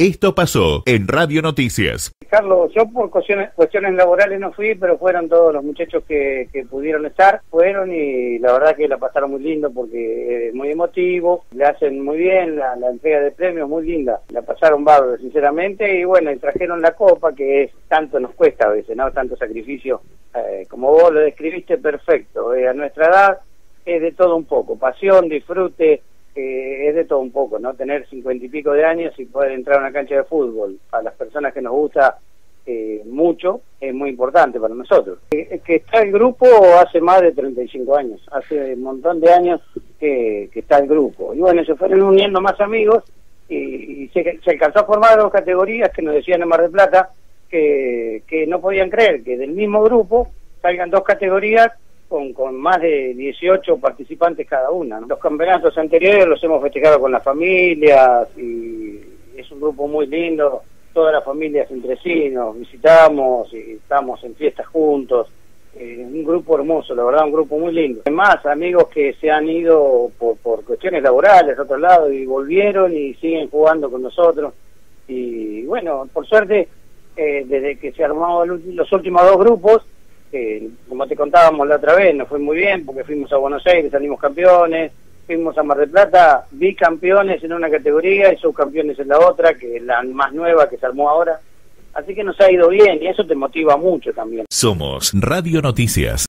Esto pasó en Radio Noticias. Carlos, yo por cuestiones, cuestiones laborales no fui, pero fueron todos los muchachos que, pudieron estar, fueron y la verdad que la pasaron muy lindo porque es muy emotivo, le hacen muy bien la, entrega de premios, muy linda, la pasaron bárbaro sinceramente y bueno, y trajeron la copa que es tanto nos cuesta a veces, ¿no? Tanto sacrificio, eh, como vos lo describiste perfecto, eh, a nuestra edad es de todo un poco, pasión, disfrute, es de todo un poco, ¿no? Tener cincuenta y pico de años y poder entrar a una cancha de fútbol, a las personas que nos gusta eh, mucho, es muy importante para nosotros. que está el grupo hace más de 35 años, hace un montón de años que, está el grupo. Y bueno, se fueron uniendo más amigos y, se, se, alcanzó a formar dos categorías que nos decían en Mar del Plata que, que no podían creer que del mismo grupo salgan dos categorías con, con más de 18 participantes cada una. Los campeonatos anteriores los hemos festejado con las familias y es un grupo muy lindo, todas las familias entre sí, nos visitamos y estamos en fiestas juntos. Eh, un grupo hermoso, la verdad, un grupo muy lindo. Además, amigos que se han ido por, por cuestiones laborales a otro lado y volvieron y siguen jugando con nosotros. Y bueno, por suerte, eh, desde que se armaron los últimos dos grupos, como te contábamos la otra vez, nos fue muy bien porque fuimos a Buenos Aires, salimos campeones, fuimos a Mar del Plata, bicampeones en una categoría y subcampeones en la otra, que es la más nueva que se armó ahora. Así que nos ha ido bien y eso te motiva mucho también. Somos Radio Noticias.